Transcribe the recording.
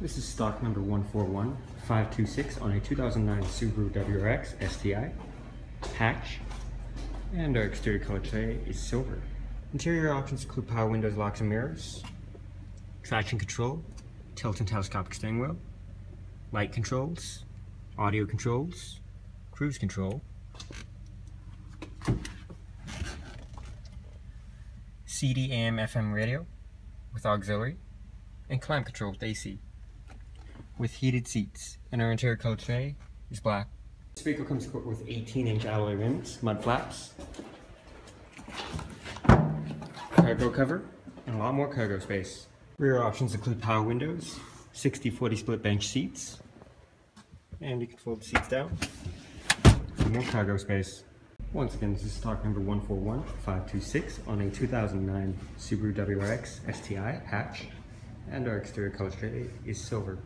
This is stock number 141526 on a 2009 Subaru WRX STI. Hatch. And our exterior color today is silver. Interior options include power windows, locks and mirrors, traction control, tilt and telescopic steering wheel, light controls, audio controls, cruise control, CD AM FM radio with auxiliary, and climate control with AC with heated seats, and our interior color today is black. This vehicle comes equipped with 18-inch alloy rims, mud flaps, cargo cover, and a lot more cargo space. Rear options include power windows, 60-40 split bench seats, and you can fold the seats down for more cargo space. Once again, this is stock number 141526 on a 2009 Subaru WRX STI hatch, and our exterior color today is silver.